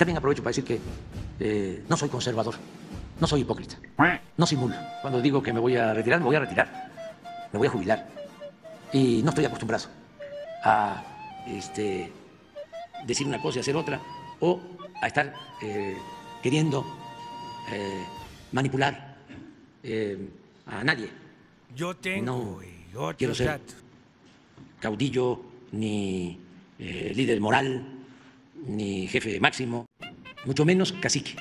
También aprovecho para decir que eh, no soy conservador, no soy hipócrita, no simulo. Cuando digo que me voy a retirar, me voy a retirar, me voy a jubilar. Y no estoy acostumbrado a este, decir una cosa y hacer otra, o a estar eh, queriendo eh, manipular eh, a nadie. Yo tengo No quiero ser caudillo, ni líder moral, ni jefe máximo, mucho menos cacique.